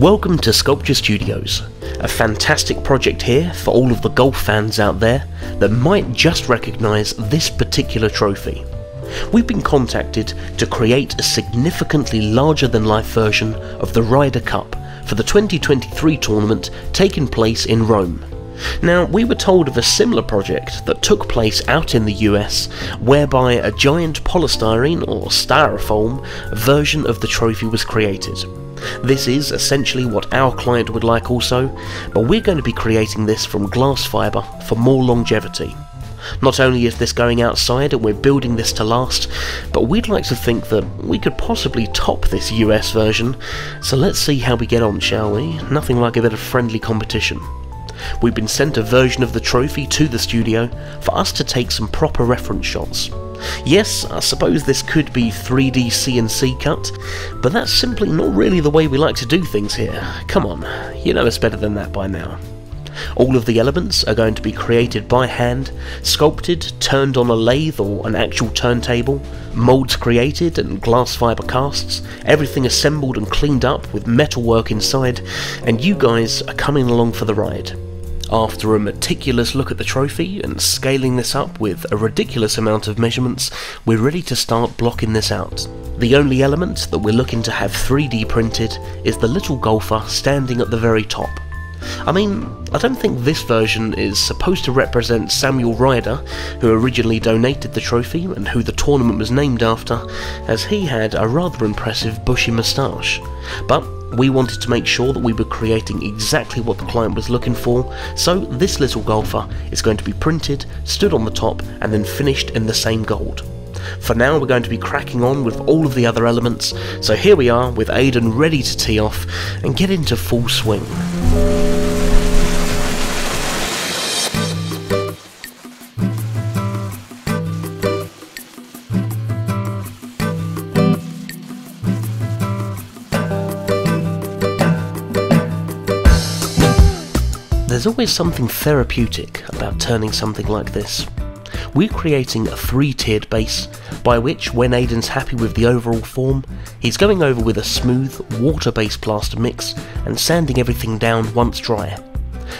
Welcome to Sculpture Studios, a fantastic project here for all of the golf fans out there that might just recognise this particular trophy. We've been contacted to create a significantly larger than life version of the Ryder Cup for the 2023 tournament taking place in Rome. Now, we were told of a similar project that took place out in the US, whereby a giant polystyrene or styrofoam version of the trophy was created. This is essentially what our client would like also, but we're going to be creating this from glass fibre for more longevity. Not only is this going outside and we're building this to last, but we'd like to think that we could possibly top this US version, so let's see how we get on, shall we? Nothing like a bit of friendly competition. We've been sent a version of the trophy to the studio for us to take some proper reference shots. Yes, I suppose this could be 3D CNC cut, but that's simply not really the way we like to do things here. Come on, you know us better than that by now. All of the elements are going to be created by hand, sculpted, turned on a lathe or an actual turntable, moulds created and glass fibre casts, everything assembled and cleaned up with metalwork inside, and you guys are coming along for the ride. After a meticulous look at the trophy and scaling this up with a ridiculous amount of measurements, we're ready to start blocking this out. The only element that we're looking to have 3D printed is the little golfer standing at the very top. I mean, I don't think this version is supposed to represent Samuel Ryder, who originally donated the trophy and who the tournament was named after, as he had a rather impressive bushy moustache. But we wanted to make sure that we were creating exactly what the client was looking for, so this little golfer is going to be printed, stood on the top, and then finished in the same gold. For now, we're going to be cracking on with all of the other elements, so here we are with Aden ready to tee off and get into full swing. There's always something therapeutic about turning something like this. We're creating a three-tiered base, by which, when Aden's happy with the overall form, he's going over with a smooth, water-based plaster mix and sanding everything down once dry.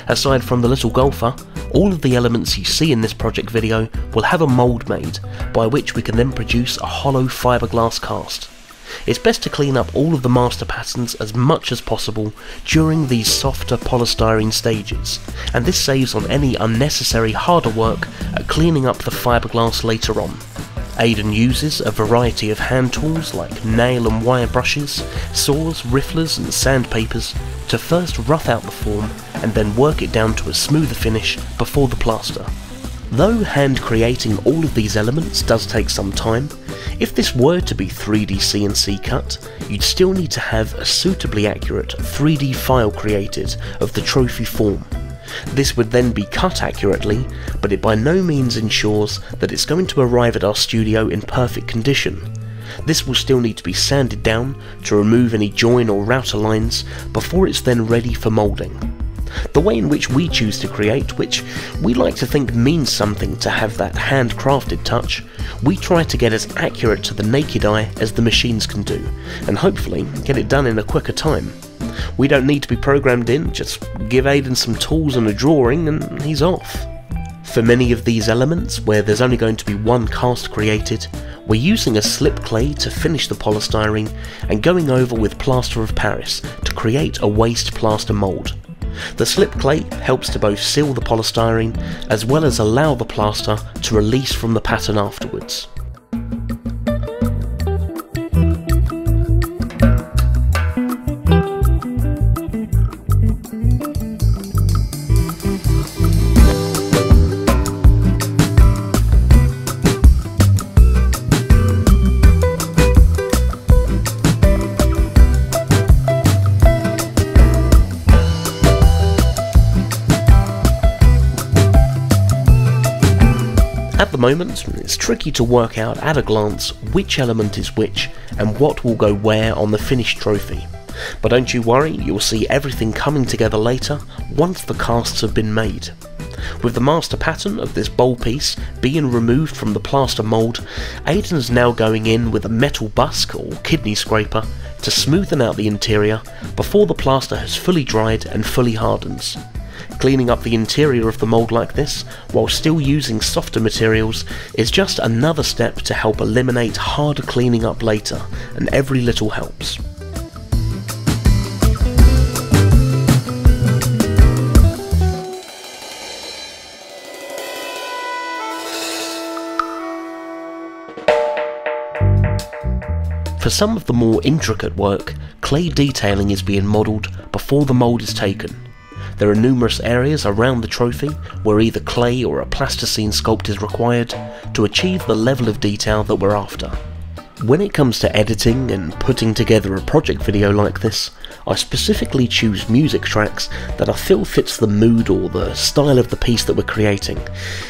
Aside from the little golfer, all of the elements you see in this project video will have a mould made, by which we can then produce a hollow fiberglass cast. It's best to clean up all of the master patterns as much as possible during these softer polystyrene stages, and this saves on any unnecessary harder work at cleaning up the fiberglass later on. Aden uses a variety of hand tools like nail and wire brushes, saws, rifflers and sandpapers to first rough out the form and then work it down to a smoother finish before the plaster. Though hand creating all of these elements does take some time, if this were to be 3D CNC cut, you'd still need to have a suitably accurate 3D file created of the trophy form. This would then be cut accurately, but it by no means ensures that it's going to arrive at our studio in perfect condition. This will still need to be sanded down to remove any join or router lines before it's then ready for moulding. The way in which we choose to create, which we like to think means something to have that handcrafted touch, we try to get as accurate to the naked eye as the machines can do, and hopefully get it done in a quicker time. We don't need to be programmed in, just give Aden some tools and a drawing and he's off. For many of these elements, where there's only going to be one cast created, we're using a slip clay to finish the polystyrene and going over with plaster of Paris to create a waste plaster mould. The slip clay helps to both seal the polystyrene as well as allow the plaster to release from the pattern afterwards. The moment, it's tricky to work out at a glance which element is which and what will go where on the finished trophy. But don't you worry, you'll see everything coming together later once the casts have been made. With the master pattern of this bowl piece being removed from the plaster mould, Aden's now going in with a metal busk or kidney scraper to smoothen out the interior before the plaster has fully dried and fully hardens. Cleaning up the interior of the mould like this, while still using softer materials, is just another step to help eliminate harder cleaning up later, and every little helps. For some of the more intricate work, clay detailing is being modelled before the mould is taken. There are numerous areas around the trophy where either clay or a plasticine sculpt is required to achieve the level of detail that we're after. When it comes to editing and putting together a project video like this, I specifically choose music tracks that I feel fits the mood or the style of the piece that we're creating.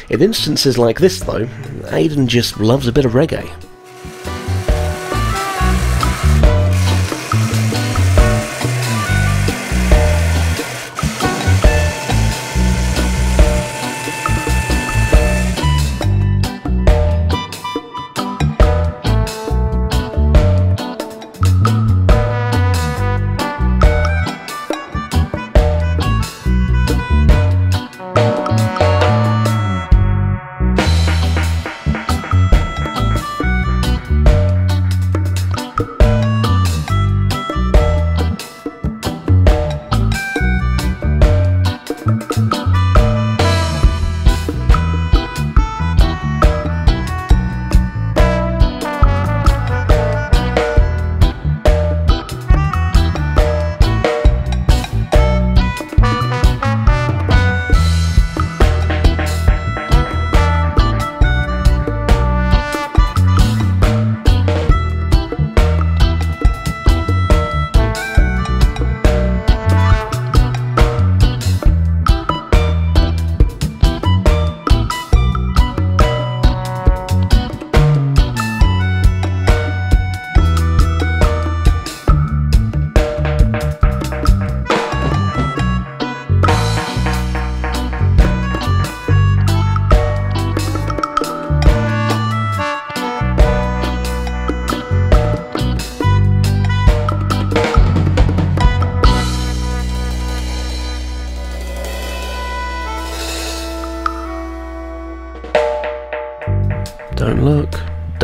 In instances like this though, Aden just loves a bit of reggae. Don't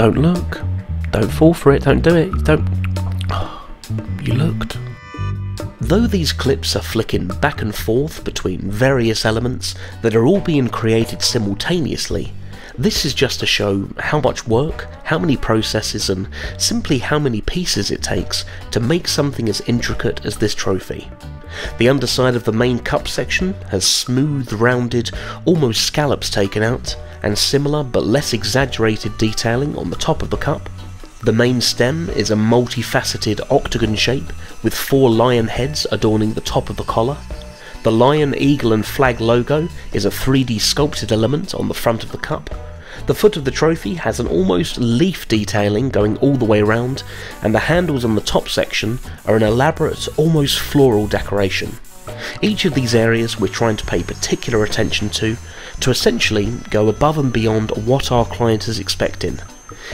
Don't look. Don't fall for it. Don't do it. Don't. You looked. Though these clips are flicking back and forth between various elements that are all being created simultaneously, this is just to show how much work, how many processes, and simply how many pieces it takes to make something as intricate as this trophy. The underside of the main cup section has smooth, rounded, almost scallops taken out, and similar but less exaggerated detailing on the top of the cup. The main stem is a multifaceted octagon shape with four lion heads adorning the top of the collar. The lion, eagle and flag logo is a 3D sculpted element on the front of the cup. The foot of the trophy has an almost leaf detailing going all the way around, and the handles on the top section are an elaborate, almost floral decoration. Each of these areas we're trying to pay particular attention to, to essentially go above and beyond what our client is expecting.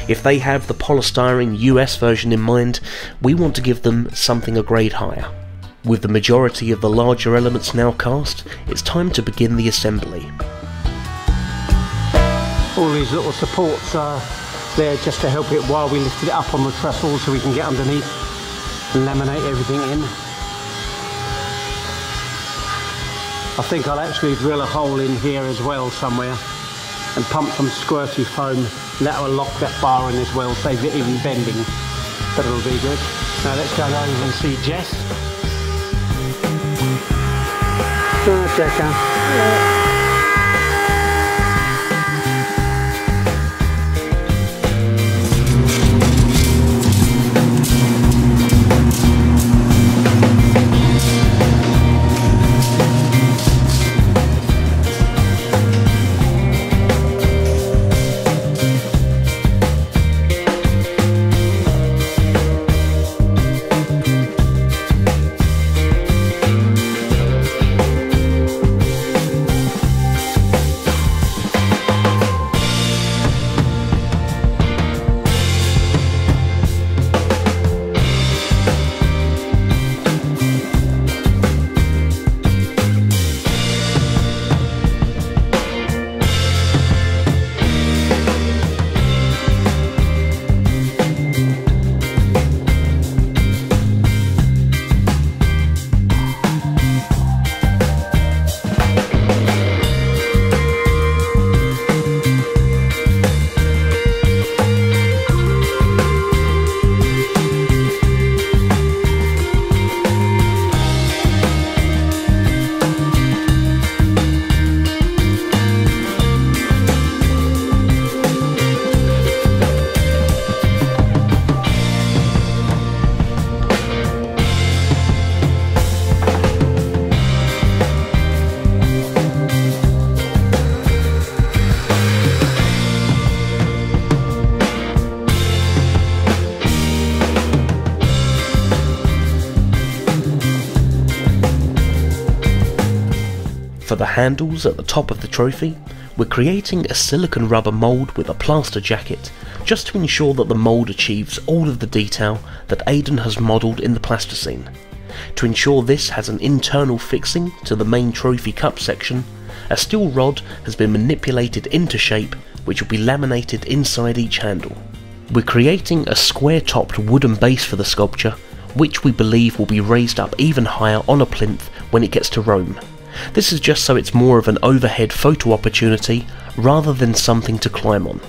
If they have the polystyrene US version in mind, we want to give them something a grade higher. With the majority of the larger elements now cast, it's time to begin the assembly. All these little supports are there just to help it while we lift it up on the trestle so we can get underneath and laminate everything in. I think I'll actually drill a hole in here as well somewhere and pump some squirty foam. That will lock that bar in as well, save it even bending. But it'll be good. Now let's go over and see Jess. Oh, Jessica. Yeah. Handles at the top of the trophy, we're creating a silicon rubber mould with a plaster jacket, just to ensure that the mould achieves all of the detail that Aden has modelled in the plasticine. To ensure this has an internal fixing to the main trophy cup section, a steel rod has been manipulated into shape which will be laminated inside each handle. We're creating a square topped wooden base for the sculpture, which we believe will be raised up even higher on a plinth when it gets to Rome. This is just so it's more of an overhead photo opportunity rather than something to climb on.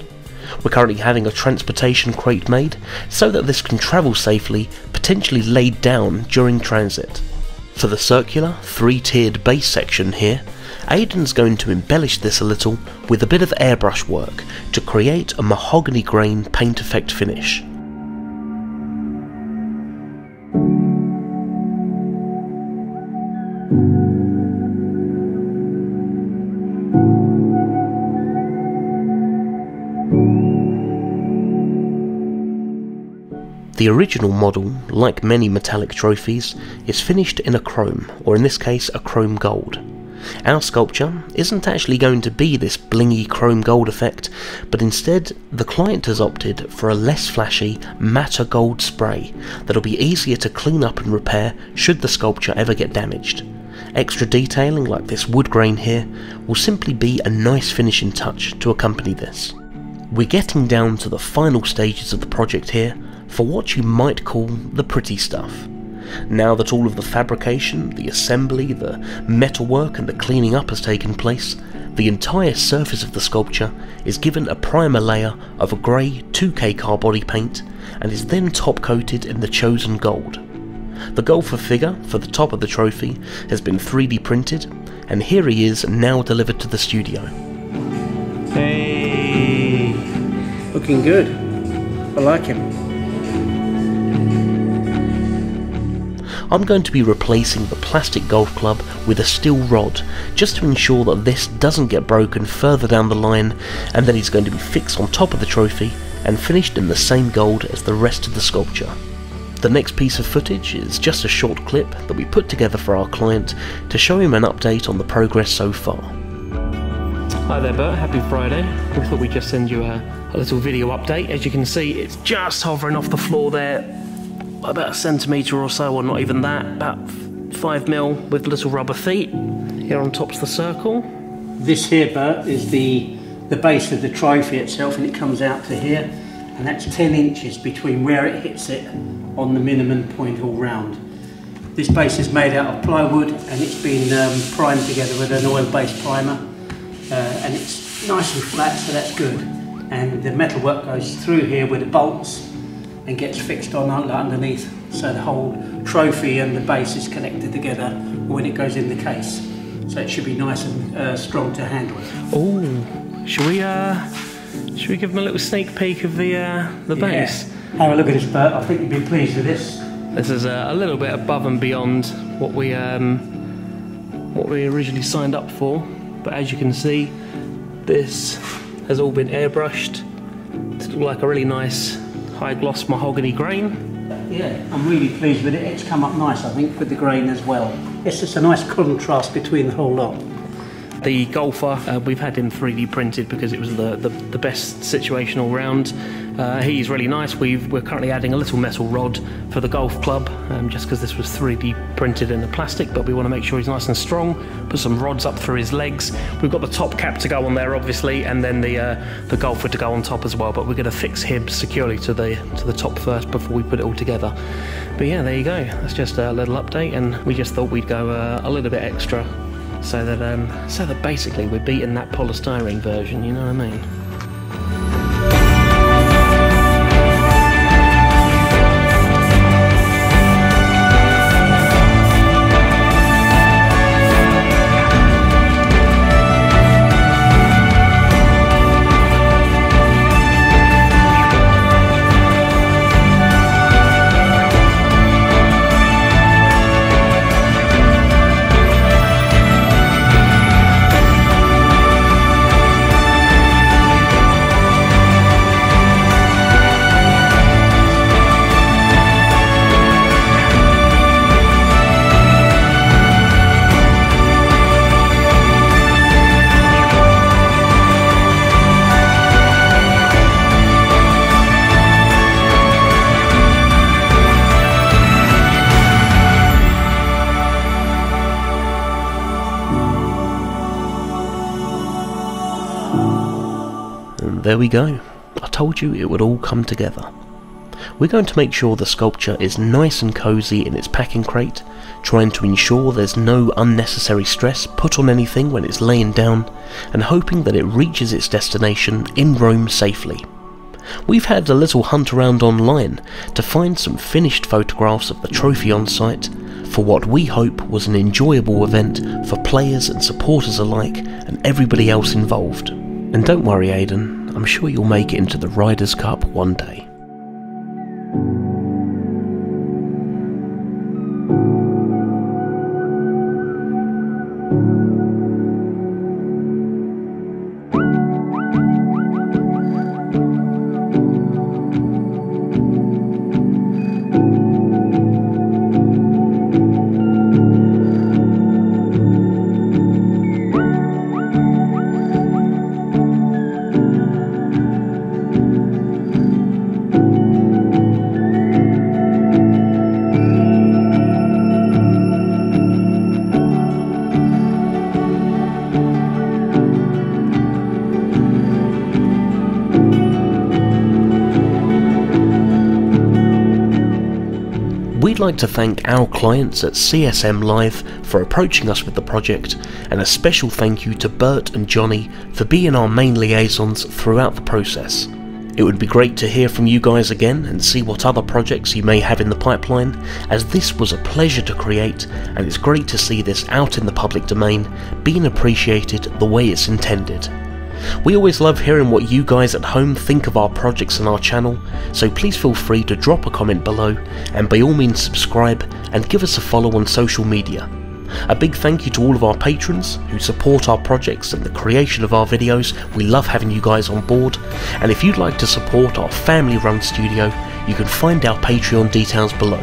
We're currently having a transportation crate made so that this can travel safely, potentially laid down during transit. For the circular, three-tiered base section here, Aden's going to embellish this a little with a bit of airbrush work to create a mahogany grain paint effect finish. The original model, like many metallic trophies, is finished in a chrome, or in this case a chrome gold. Our sculpture isn't actually going to be this blingy chrome gold effect, but instead the client has opted for a less flashy matte gold spray that'll be easier to clean up and repair should the sculpture ever get damaged. Extra detailing like this wood grain here will simply be a nice finishing touch to accompany this. We're getting down to the final stages of the project here, for what you might call the pretty stuff. Now that all of the fabrication, the assembly, the metalwork and the cleaning up has taken place, the entire surface of the sculpture is given a primer layer of a grey 2K car body paint and is then top coated in the chosen gold. The golfer figure for the top of the trophy has been 3D printed and here he is now delivered to the studio. Hey, looking good. I like him. I'm going to be replacing the plastic golf club with a steel rod just to ensure that this doesn't get broken further down the line and then he's going to be fixed on top of the trophy and finished in the same gold as the rest of the sculpture. The next piece of footage is just a short clip that we put together for our client to show him an update on the progress so far. Hi there Bert, happy Friday. We thought we'd just send you a, a little video update. As you can see, it's just hovering off the floor there about a centimetre or so, or not even that, about five mil with little rubber feet. Here on top's the circle. This here, Bert, is the, the base of the trophy itself, and it comes out to here, and that's 10 inches between where it hits it on the minimum point all round. This base is made out of plywood, and it's been um, primed together with an oil-based primer, uh, and it's nice and flat, so that's good. And the metal work goes through here with the bolts, and gets fixed on underneath so the whole trophy and the base is connected together when it goes in the case. So it should be nice and uh, strong to handle. Oh, should we uh, should we give them a little sneak peek of the uh, the base? Yeah. Have a look at this, Bert. I think you'd be pleased with this. This is a, a little bit above and beyond what we um, what we originally signed up for, but as you can see, this has all been airbrushed to look like a really nice high gloss mahogany grain. Yeah, I'm really pleased with it. It's come up nice, I think, with the grain as well. It's just a nice contrast between the whole lot. The golfer, uh, we've had him 3D printed because it was the, the, the best situation all round. Uh, he's really nice. we are currently adding a little metal rod for the golf club, um, just because this was 3D printed in the plastic, but we want to make sure he's nice and strong. Put some rods up through his legs. We've got the top cap to go on there, obviously, and then the uh, the golfer to go on top as well. But we're going to fix him securely to the to the top first before we put it all together. But yeah, there you go. That's just a little update, and we just thought we'd go uh, a little bit extra so that um, so that basically we're beating that polystyrene version. You know what I mean? There we go. I told you it would all come together. We're going to make sure the sculpture is nice and cosy in its packing crate, trying to ensure there's no unnecessary stress put on anything when it's laying down, and hoping that it reaches its destination in Rome safely. We've had a little hunt around online to find some finished photographs of the trophy on site for what we hope was an enjoyable event for players and supporters alike and everybody else involved. And don't worry Aden, I'm sure you'll make it into the Riders' Cup one day. Like to thank our clients at CSM Live for approaching us with the project, and a special thank you to Bert and Johnny for being our main liaisons throughout the process. It would be great to hear from you guys again and see what other projects you may have in the pipeline, as this was a pleasure to create, and it's great to see this out in the public domain being appreciated the way it's intended. We always love hearing what you guys at home think of our projects and our channel, so please feel free to drop a comment below and by all means subscribe and give us a follow on social media. A big thank you to all of our patrons who support our projects and the creation of our videos, we love having you guys on board, and if you'd like to support our family run studio, you can find our Patreon details below.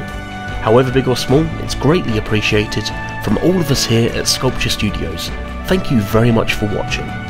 However big or small, it's greatly appreciated from all of us here at Sculpture Studios. Thank you very much for watching.